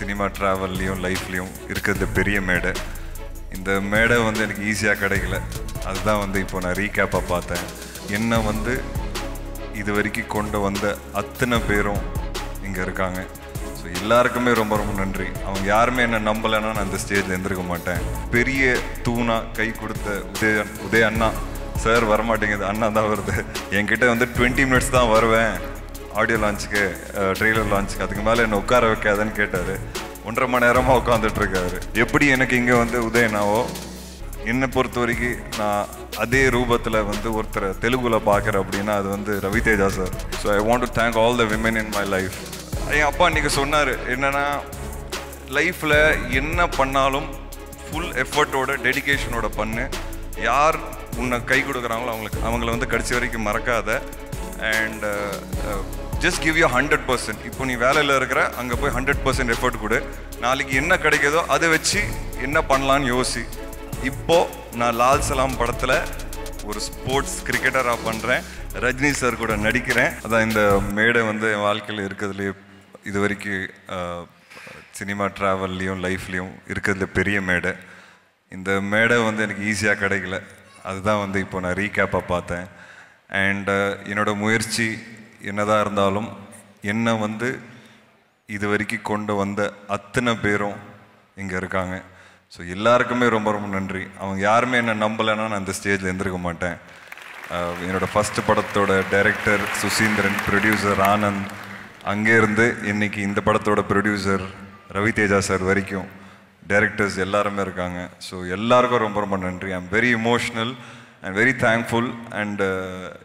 Cinema ட்ராவல்லையும் லைஃப்லேயும் இருக்கிறது பெரிய மேடை. இந்த மேடை வந்து எனக்கு ஈஸியாக கிடைக்கல. அதுதான் வந்து இப்போ நான் ரீகேப்பாக பார்த்தேன். என்ன வந்து இது வரைக்கும் கொண்டு வந்த அத்தனை பேரும் இங்கே இருக்காங்க. ஸோ எல்லாருக்குமே ரொம்ப ரொம்ப நன்றி. அவங்க யாருமே என்ன நம்பலைன்னா நான் இந்த ஸ்டேஜில் எழுந்திருக்க மாட்டேன். பெரிய தூணாக கை கொடுத்த உதய உதய அண்ணா. சார் வரமாட்டேங்குது. அண்ணா தான் வருது. என்கிட்ட வந்து டுவெண்ட்டி மினிட்ஸ் தான் வருவேன். ஆடியோ லான்ச்சுக்கு ட்ரெய்லர் லான்ச்சுக்கு அதுக்கு மேலே என்னை உட்கார வைக்காதன்னு கேட்டார். ஒன்றரை மணி நேரமாக உட்காந்துட்டு இருக்காரு எப்படி எனக்கு இங்கே வந்து உதயனாவோ என்னை பொறுத்த வரைக்கும் நான் அதே ரூபத்தில் வந்து ஒருத்தரை தெலுங்குல பார்க்குறேன் அப்படின்னா அது வந்து Ravi Teja sir. So I want to thank all the women in my life என் அப்பா இன்றைக்கி சொன்னார் என்னென்னா லைஃப்பில் என்ன பண்ணாலும் ஃபுல் எஃபர்ட்டோட டெடிகேஷனோட பண்ணு. யார் உன்னை கை கொடுக்குறாங்களோ அவங்களுக்கு அவங்கள வந்து கடைசி வரைக்கும் மறக்காத. And just give you hundred percent இப்போ நீ வேலையில் இருக்கிற அங்கே போய் ஹண்ட்ரட் பர்சன்ட் எஃபர்ட் கொடு. நாளைக்கு என்ன கிடைக்குதோ அதை வச்சு என்ன பண்ணலான்னு யோசி. இப்போது நான் லால் சலாம் படத்தில் ஒரு ஸ்போர்ட்ஸ் கிரிக்கெட்டராக பண்ணுறேன் ரஜினி சார் கூட நடிக்கிறேன். அதான் இந்த மேடை வந்து என் வாழ்க்கையில் இருக்கிறதுலே இது வரைக்கும் சினிமா ட்ராவல்லையும் லைஃப்லேயும் இருக்கிறதுல பெரிய மேடை. இந்த மேடை வந்து எனக்கு ஈஸியாக கிடைக்கல. அதுதான் வந்து இப்போ நான் ரீகேப்பாக பார்த்தேன். அண்ட் என்னோடய முயற்சி என்னதான் இருந்தாலும் என்னை வந்து இது வரைக்கும் கொண்டு வந்த அத்தனை பேரும் இங்கே இருக்காங்க. ஸோ எல்லாருக்குமே ரொம்ப ரொம்ப நன்றி. அவங்க யாருமே என்ன நம்பலைன்னா நான் அந்த ஸ்டேஜில் எழுந்திருக்க மாட்டேன். என்னோடய என்னோட ஃபஸ்ட்டு படத்தோட டைரக்டர் சுசீந்திரன் ப்ரொடியூசர் ஆனந்த் அங்கேருந்து இன்னைக்கு இந்த படத்தோட ப்ரொடியூசர் ரவி தேஜா சார் வரைக்கும் டைரக்டர்ஸ் எல்லாருமே இருக்காங்க. ஸோ எல்லாருக்கும் ரொம்ப ரொம்ப நன்றி. I'm very emotional and very thankful and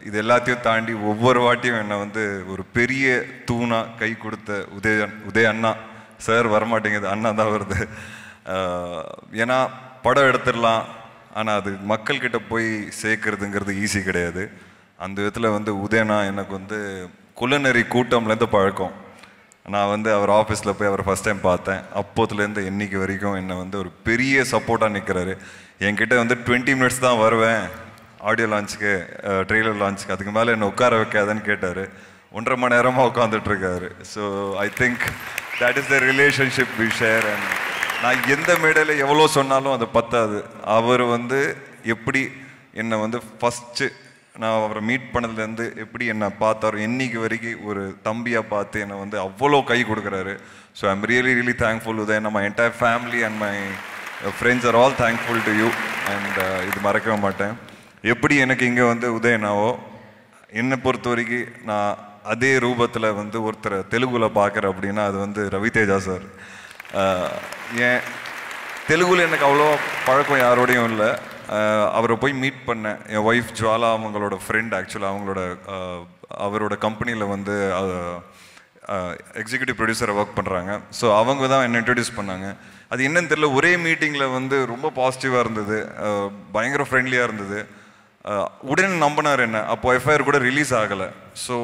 இது எல்லாத்தையும் தாண்டி ஒவ்வொரு வாட்டியும் என்னை வந்து ஒரு பெரிய தூணாக கை கொடுத்த உதய உதய அண்ணா. சார் வரமாட்டேங்குது. அண்ணா தான் வருது. Uh, ஏன்னா படம் எடுத்துடலாம். ஆனால் அது மக்கள்கிட்ட போய் சேர்க்கறதுங்கிறது ஈஸி கிடையாது. அந்த விதத்தில் வந்து உதயனா எனக்கு வந்து குலநெறி கூட்டம்லேருந்து பழக்கம். நான் வந்து அவர் ஆஃபீஸில் போய் அவரை ஃபஸ்ட் டைம் பார்த்தேன். அப்போத்துலேருந்து இன்னைக்கு வரைக்கும் என்னை வந்து ஒரு பெரிய சப்போர்ட்டாக நிற்கிறாரு என்கிட்ட வந்து டுவெண்ட்டி மினிட்ஸ் தான் வருவேன். ஆடியோ லான்ச்சுக்கு ட்ரெய்லர் லான்ச்சுக்கு அதுக்கு மேலே என்னை உட்கார வைக்காதன்னு கேட்டார். ஒன்றரை மணி நேரமாக உட்காந்துட்டு இருக்காரு so I think that is the relationship we share and நான் எந்த மேடையில் எவ்வளோ சொன்னாலும் அது பத்தாது. அவர் வந்து எப்படி என்னை வந்து ஃபஸ்ட்டு நான் அவரை மீட் பண்ணதுலேருந்து எப்படி என்னை பார்த்தாரோ இன்னைக்கு வரைக்கும் ஒரு தம்பியாக பார்த்து என்னை வந்து அவ்வளோ கை கொடுக்குறாரு. So I'm really really thankful Uday நம்ம entire family and my friends are all thankful to you and இது மறக்கவே மாட்டேன். எப்படி எனக்கு இங்கே வந்து உதயனாவோ என்னை பொறுத்த வரைக்கும் நான் அதே ரூபத்தில் வந்து ஒருத்தரை தெலுங்குல பார்க்குறேன் அப்படின்னா அது வந்து ரவி தேஜா சார். ஏன் தெலுங்குல எனக்கு அவ்வளோ பழக்கம் யாரோடையும் இல்லை. அவரை போய் மீட் பண்ணேன். என் ஒய்ஃப் ஜுவாலா அவங்களோட ஃப்ரெண்ட் ஆக்சுவலாக அவங்களோட அவரோட கம்பெனியில் வந்து எக்ஸிக்யூட்டிவ் ப்ரொடியூசரை ஒர்க் பண்ணுறாங்க ஸோ அவங்க தான் என்னை இன்ட்ரடியூஸ் பண்ணாங்க. அது என்னன்னு தெரியல ஒரே மீட்டிங்கில் வந்து ரொம்ப பாசிட்டிவாக இருந்தது. பயங்கர ஃப்ரெண்ட்லியாக இருந்தது. உடனே நம்பினார் என்ன? அப்போ எஃப்ஐஆர் கூட ரிலீஸ் ஆகலை. ஸோ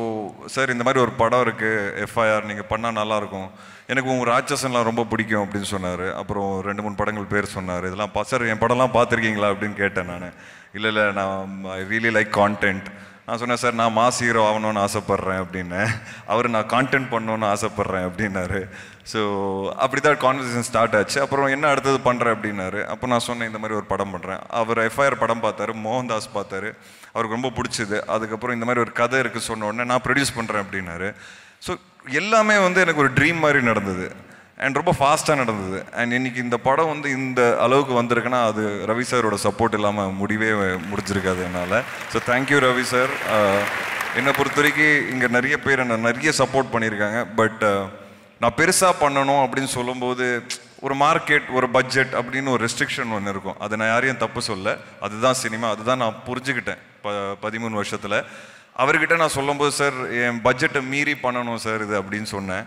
சார் இந்த மாதிரி ஒரு படம் இருக்குது எஃப்ஐஆர் நீங்கள் பண்ணால் நல்லாயிருக்கும் எனக்கு உங்கள் ராட்சசன்லாம் ரொம்ப பிடிக்கும் அப்படின்னு சொன்னார். அப்புறம் ரெண்டு மூணு படங்கள் பேர் சொன்னார். இதெல்லாம் பா சார் என் படம்லாம் பார்த்துருக்கீங்களா? அப்படின்னு கேட்டேன் நான். இல்லை இல்லை நான் ஐ ரியலி லைக் கான்டென்ட் நான் சொன்னேன் சார் நான் மாஸ் ஹீரோ ஆகணும்னு ஆசைப்பட்றேன் அப்படின்னேன் அவர் நான் கான்டென்ட் பண்ணணும்னு ஆசைப்பட்றேன் அப்படின்னாரு. ஸோ அப்படி தான் கான்வர்சேஷன் ஸ்டார்ட் ஆச்சு. அப்புறம் என்ன அடுத்தது பண்ணுறேன் அப்படின்னாரு. அப்போ நான் சொன்னேன் இந்த மாதிரி ஒரு படம் பண்ணுறேன் அவர் எஃப்ஐஆர் படம் பார்த்தாரு மோகன்தாஸ் பார்த்தாரு. அவருக்கு ரொம்ப பிடிச்சது. அதுக்கப்புறம் இந்த மாதிரி ஒரு கதை இருக்குது சொன்ன உடனே நான் ப்ரொடியூஸ் பண்ணுறேன் அப்படின்னாரு. ஸோ எல்லாமே வந்து எனக்கு ஒரு ட்ரீம் மாதிரி நடந்தது. அண்ட் ரொம்ப ஃபாஸ்ட்டாக நடந்தது. அண்ட் இன்னைக்கு இந்த படம் வந்து இந்த அளவுக்கு வந்திருக்குன்னா அது ரவி சாரோட சப்போர்ட் இல்லாமல் முடிவே முடிஞ்சிருக்காது என்னால். ஸோ தேங்க்யூ ரவி சார் என்னை பொறுத்த வரைக்கும் இங்கே நிறைய பேர் என்னை நிறைய சப்போர்ட் பண்ணியிருக்காங்க. பட் நான் பெருசாக பண்ணணும் அப்படின்னு சொல்லும்போது ஒரு மார்க்கெட் ஒரு பட்ஜெட் அப்படின்னு ஒரு ரெஸ்ட்ரிக்ஷன் ஒன்று இருக்கும். அதை நான் யாரையும் தப்பு சொல்ல. அதுதான் சினிமா அதுதான் நான் புரிஞ்சுக்கிட்டேன் ப பதிமூணு வருஷத்தில். அவர்கிட்ட நான் சொல்லும்போது சார் என் பட்ஜெட்டை மீறி பண்ணணும் சார் இது அப்படின்னு சொன்னேன்.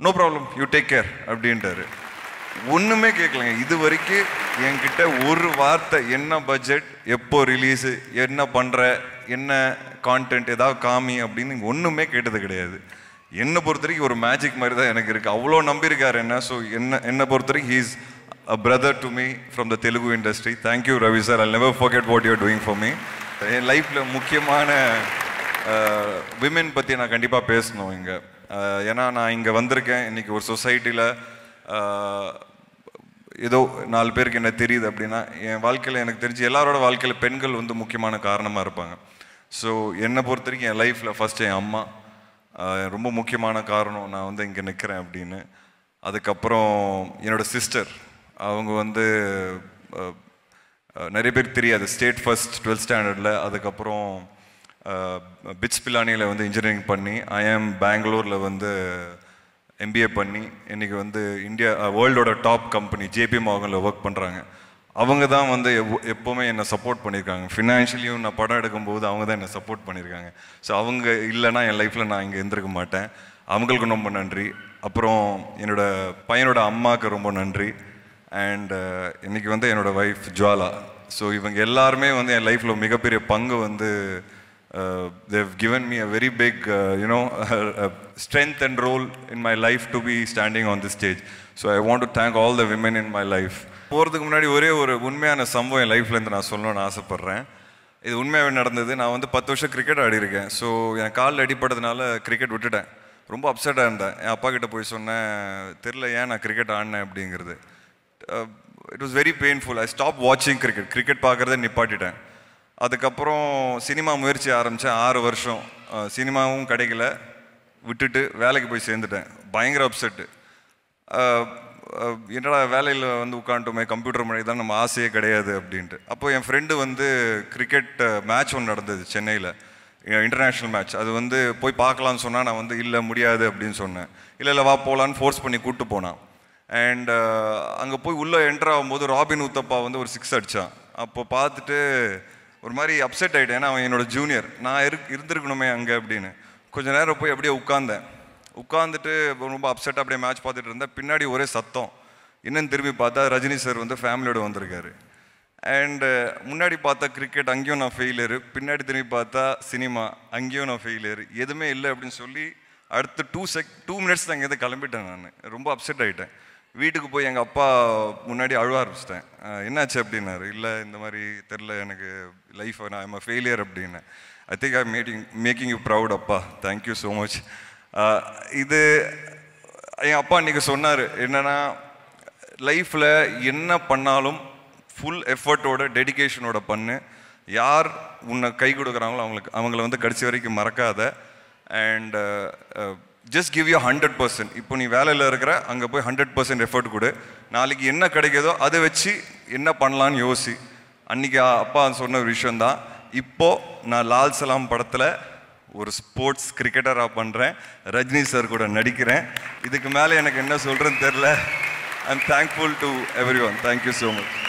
No problem you take care அப்படின்ட்டாரு. ஒன்றுமே கேட்கலங்க இது வரைக்கும் என்கிட்ட ஒரு வார்த்தை என்ன பட்ஜெட் எப்போ ரிலீஸு என்ன பண்ணுற என்ன கான்டென்ட் ஏதாவது காமி? அப்படின்னு ஒன்றுமே கேட்டது கிடையாது. என்னை பொறுத்த வரைக்கும் ஒரு மேஜிக் மாதிரி தான் எனக்கு இருக்குது அவ்வளோ நம்பியிருக்காரு என்ன ஸோ என்ன என்னை பொறுத்த வரைக்கும் he's a brother to me from the Telugu industry thank you Ravi sir I never forget what you're doing for me என் லைஃப்பில் முக்கியமான விமென் பற்றி நான் கண்டிப்பாக பேசணும் இங்கே. ஏன்னா நான் இங்கே வந்திருக்கேன். இன்றைக்கி ஒரு சொசைட்டியில் ஏதோ நாலு பேருக்கு என்ன தெரியுது அப்படின்னா என் வாழ்க்கையில் எனக்கு தெரிஞ்சு எல்லாரோட வாழ்க்கையில் பெண்கள் வந்து முக்கியமான காரணமாக இருப்பாங்க. ஸோ என்னை பொறுத்த வரைக்கும் என் லைஃப்பில் ஃபஸ்ட்டு என் அம்மா ரொம்ப முக்கியமான காரணம் நான் வந்து இங்கே நிற்கிறேன் அப்படின்னு. அதுக்கப்புறம் என்னோட சிஸ்டர் அவங்க வந்து நிறைய பேருக்கு தெரியாது. ஸ்டேட் ஃபஸ்ட் டுவெல்த் ஸ்டாண்டர்டில் அதுக்கப்புறம் பிட்ஸ் பிலானியில் வந்து இன்ஜினியரிங் பண்ணி ஐஎம் பெங்களூரில் வந்து எம்பிஏ பண்ணி இன்றைக்கி வந்து இந்தியா வேர்ல்டோட டாப் கம்பெனி ஜேபி மோகனில் ஒர்க் பண்ணுறாங்க அவங்க தான் வந்து எப்போவுமே என்னை சப்போர்ட் பண்ணியிருக்காங்க. ஃபினான்ஷியலியும் நான் படம் எடுக்கும்போது அவங்க தான் என்னை சப்போர்ட் பண்ணியிருக்காங்க. ஸோ அவங்க இல்லைன்னா என் லைஃப்பில் நான் இங்கே இருந்திருக்க மாட்டேன். அவங்களுக்கு ரொம்ப நன்றி. அப்புறம் என்னோட பையனோட அம்மாவுக்கு ரொம்ப நன்றி. அண்ட் இன்றைக்கி வந்து என்னோட ஒய்ஃப் ஜுவாலா. ஸோ இவங்க எல்லாருமே வந்து என் லைஃப்பில் மிகப்பெரிய பங்கு வந்து they've given me a very big you know strength and role in my life to be standing on the stage so I want to thank all the women in my life போகிறதுக்கு முன்னாடி ஒரே ஒரு உண்மையான சம்பவம் என் லைஃப்லேருந்து நான் சொல்லணும்னு ஆசைப்பட்றேன். இது உண்மையாகவே நடந்தது. நான் வந்து பத்து வருஷம் கிரிக்கெட் ஆடிருக்கேன் ஸோ என் காலில் அடிப்பட்டதுனால கிரிக்கெட் விட்டுட்டேன். ரொம்ப அப்செட்டாக இருந்தேன். என் அப்பா கிட்டே போய் சொன்னேன் தெரில ஏன் நான் கிரிக்கெட் ஆடினேன்? அப்படிங்கிறது. It was very painful I stop வாட்சிங் கிரிக்கெட் கிரிக்கெட் பார்க்குறத நிப்பாட்டிட்டேன். அதுக்கப்புறம் சினிமா முயற்சி ஆரம்பித்தேன் ஆறு வருஷம். Uh, சினிமாவும் கிடைக்கல. விட்டுட்டு வேலைக்கு போய் சேர்ந்துட்டேன். பயங்கர அப்செட்டு என்னடா வேலையில் வந்து உட்காந்துட்டோமே கம்ப்யூட்டர் மொழி தான் நம்ம ஆசையே கிடையாது அப்படின்ட்டு. அப்போ என் ஃப்ரெண்டு வந்து கிரிக்கெட் மேட்ச் ஒன்று நடந்தது சென்னையில். இன்டர்நேஷ்னல் மேட்ச் அது வந்து போய் பார்க்கலான்னு சொன்னால் நான் வந்து இல்லை முடியாது அப்படின்னு சொன்னேன். இல்லை இல்லை வா போகலான்னு ஃபோர்ஸ் பண்ணி கூப்பிட்டு போனான். அண்ட் அங்கே போய் உள்ளே என்டர் ஆகும்போது ராபின் உத்தப்பா வந்து ஒரு சிக்ஸ் அடித்தான் அப்போ பார்த்துட்டு ஒரு மாதிரி அப்செட் ஆகிட்டேன் ஏன்னா அவன் என்னோட ஜூனியர் நான் இரு இருந்திருக்கணுமே அங்கே அப்படின்னு. கொஞ்ச நேரம் போய் அப்படியே உட்காந்தேன் உட்காந்துட்டு ரொம்ப அப்செட்டாக அப்படியே மேட்ச் பார்த்துட்டு இருந்தேன் பின்னாடி ஒரே சத்தம். என்னன்னு திரும்பி பார்த்தா ரஜினி சார் வந்து ஃபேமிலியோடு வந்திருக்காரு. அண்டு முன்னாடி பார்த்தா கிரிக்கெட் அங்கேயும் நான் ஃபெயிலியரு பின்னாடி திரும்பி பார்த்தா சினிமா அங்கேயும் நான் ஃபெயிலியர் எதுவுமே இல்லை அப்படின்னு சொல்லி அடுத்து டூ செக் டூ மினிட்ஸ் தான் இங்கேருந்து கிளம்பிட்டேன் நான். ரொம்ப அப்செட் ஆகிட்டேன் வீட்டுக்கு போய் எங்கள் அப்பா முன்னாடி அழுவ ஆரம்பிச்சிட்டேன். என்னாச்சு? அப்படின்னாரு. இல்லை இந்த மாதிரி தெரில எனக்கு லைஃப் நான் எம் ஃபெயிலியர் அப்படின்னு. I think I making making you proud அப்பா. தேங்க்யூ ஸோ மச் இது என் அப்பா அன்றைக்கி சொன்னார் என்னென்னா லைஃப்பில் என்ன பண்ணாலும் ஃபுல் எஃபர்ட்டோட டெடிகேஷனோட பண்ணு. யார் உன்னை கை கொடுக்குறாங்களோ அவங்களுக்கு அவங்கள வந்து கடைசி வரைக்கும் மறக்காத. And just give you hundred percent இப்போ நீ வேலையில் இருக்கிற அங்கே போய் ஹண்ட்ரட் பர்சன்ட் எஃபர்ட் கொடு. நாளைக்கு என்ன கிடைக்குதோ அதை வச்சு என்ன பண்ணலான்னு யோசி. அன்னைக்கு அப்பா சொன்ன ஒரு விஷயந்தான் இப்போது நான் லால் சலாம் படத்தில் ஒரு ஸ்போர்ட்ஸ் கிரிக்கெட்டராக பண்ணுறேன் ரஜினி சார் கூட நடிக்கிறேன். இதுக்கு மேலே எனக்கு என்ன சொல்கிறேன்னு தெரில I am thankful to everyone thank you so much